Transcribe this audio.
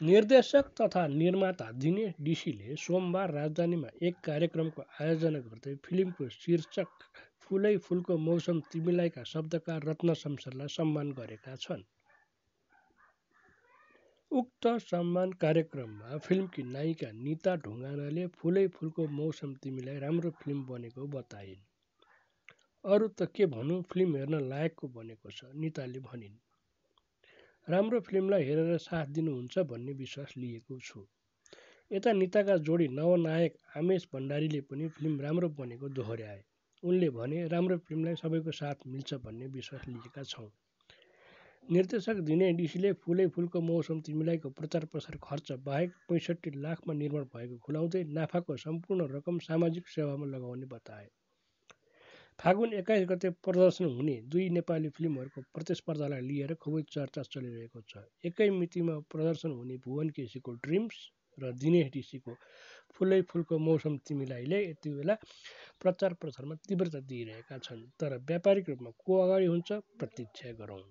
निर्देशक तथा निर्माता दिनेश डिसीले सोमबार राजधानीमा एक कार्यक्रमको आयोजना गर्दै फिल्मको शीर्षक फुलै फुलको मौसम तिमीलाईका शब्दकार रत्न शमशेरलाई सम्मान गरेका छन्। उक्त सम्मान कार्यक्रममा फिल्मकी नायिका निता ढुङ्गानाले फुलै फुलको मौसम तिमीलाई राम्रो फिल्म बनेको बताइन्। अरू त के भनौँ फिल्म हेर्न लायकको बनेको छ निताले भनिन्। राम्रो फिल्मलाई हेरेर साथ दिनुहुन्छ भन्ने विश्वास लिएको छु। यता निताका जोडी नवनायक आमेश भण्डारीले पनि फिल्म राम्रो बनेको दोहोर्याए उनले भने राम्रो फिल्मलाई सबैको साथ मिल्छ भन्ने विश्वास लिएका छौँ। निर्देशक दिने डिसीले फुलै फुलको मौसम तिमीलाईको प्रचार प्रसार खर्च बाहेक पैँसठी लाखमा निर्माण भएको खुलाउँदै नाफाको सम्पूर्ण रकम सामाजिक सेवामा लगाउने बताए। फागुन एक्काइस गते प्रदर्शन हुने दुई नेपाली फिल्महरूको प्रतिस्पर्धालाई लिएर खुबै चर्चा चलिरहेको छ। एकै मितिमा प्रदर्शन हुने भुवन केसीको ड्रिम्स र दिनेश ऋषिको फुलै फुलको मौसम तिमीलाईले यति बेला प्रचार प्रसारमा तीव्रता दिइरहेका छन्। तर व्यापारिक रूपमा को अगाडि हुन्छ प्रतीक्षा गरौँ।